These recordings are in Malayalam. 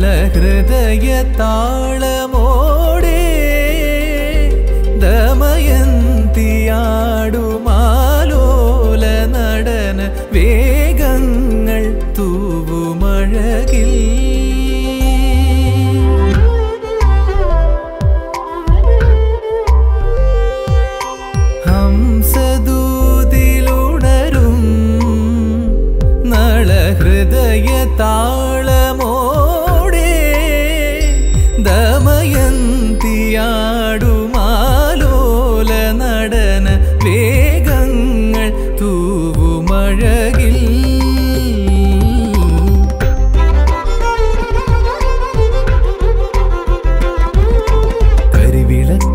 നളഹൃദയ താളമോടെ ദമയന്തിയാടുമാലോല നടന വേഗങ്ങൾ തൂവുമഴകിൽ. ഹംസദൂതിലുണരും നളഹൃദയ താളമോടെ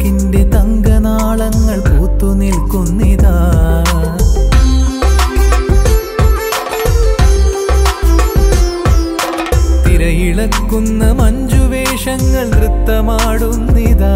കരിവിളക്കിന്റെ തങ്കനാളങ്ങൾ പൂത്തു നിൽക്കുന്നിതാ. തിരയിളക്കുന്ന മഞ്ജുവേഷങ്ങൾ നൃത്തമാടുന്നിതാ.